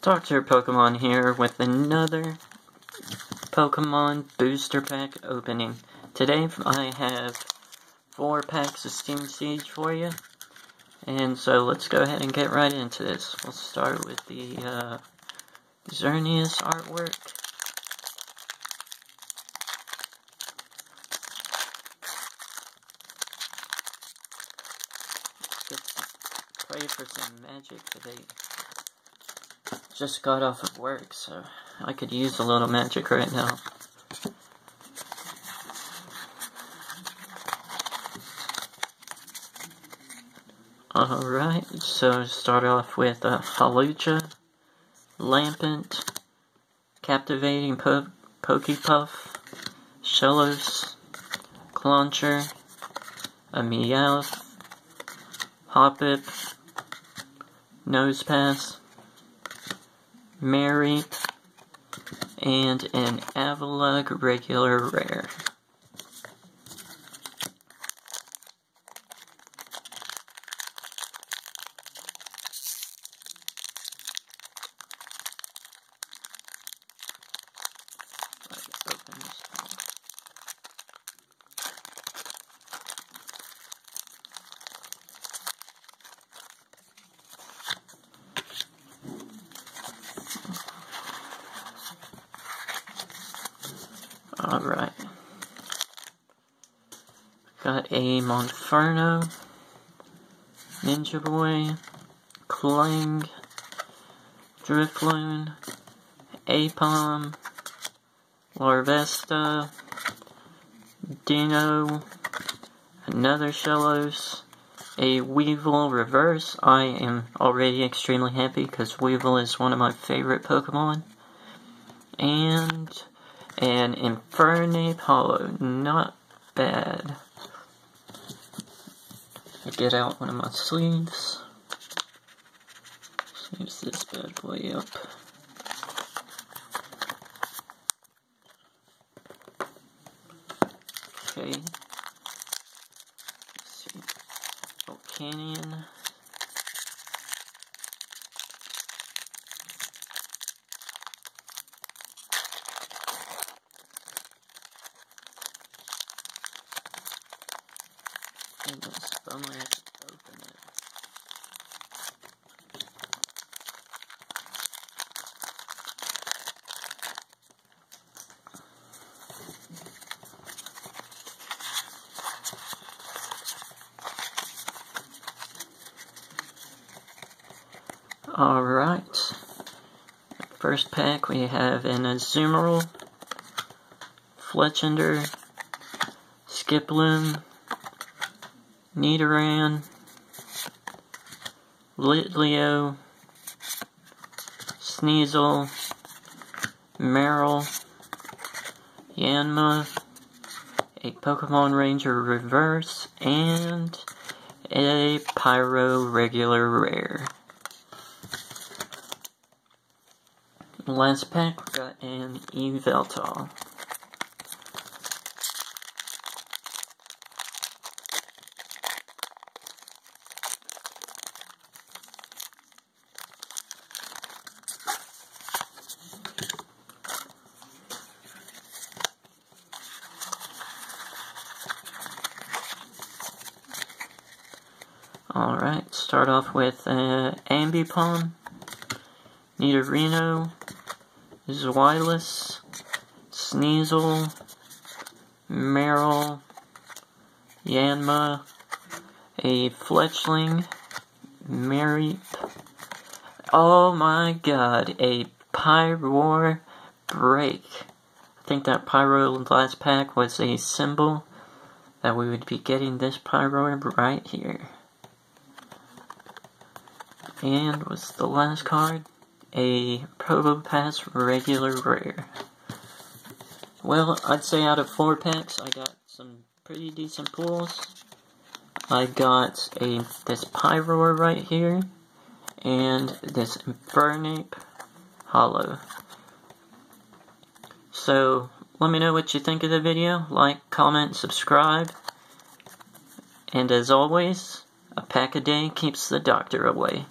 Dr. Pokemon here with another Pokemon Booster Pack opening. Today I have four packs of Steam Siege for you. And so let's go ahead and get right into this. We'll start with the uh, Xerneas artwork. pray for some magic today just got off of work, so I could use a little magic right now. Alright, so start off with a uh, Hawlucha, Lampent, Captivating po Pokepuff, Shellos, Clauncher, a Meowth, Hoppip, Nosepass, Mary, and an Avalugg regular rare. Alright. Got a Monferno, Ninja Boy, Kling, Drifloon, Aipom, Larvesta, Deino, another Shellos, a Weavile Reverse. I am already extremely happy because Weavile is one of my favorite Pokemon. And and Infernape Holo. Not bad. I get out one of my sleeves. Use this bad boy up. Okay. Let's see. Volcanion. Alright. First pack we have an Azumarill, Fletchinder, Skiploom, Nidoran, Litleo, Sneasel, Marill, Yanma, a Pokemon Ranger Reverse, and a Pyroar Regular Rare. Last pack, we got an Yveltal. Alright, start off with uh, Ambipom, Nidorino, Zweilous, Sneasel, Marill, Yanma, a Fletchling, Mary. oh my god, a Pyroar Break. I think that Pyroar last pack was a symbol that we would be getting this Pyroar right here. And was the last card a Probopass regular rare. Well, I'd say out of four packs, I got some pretty decent pulls. I got a this Pyroar right here, and this Infernape Holo. So, let me know what you think of the video. Like, comment, subscribe. And as always, a pack a day keeps the doctor away.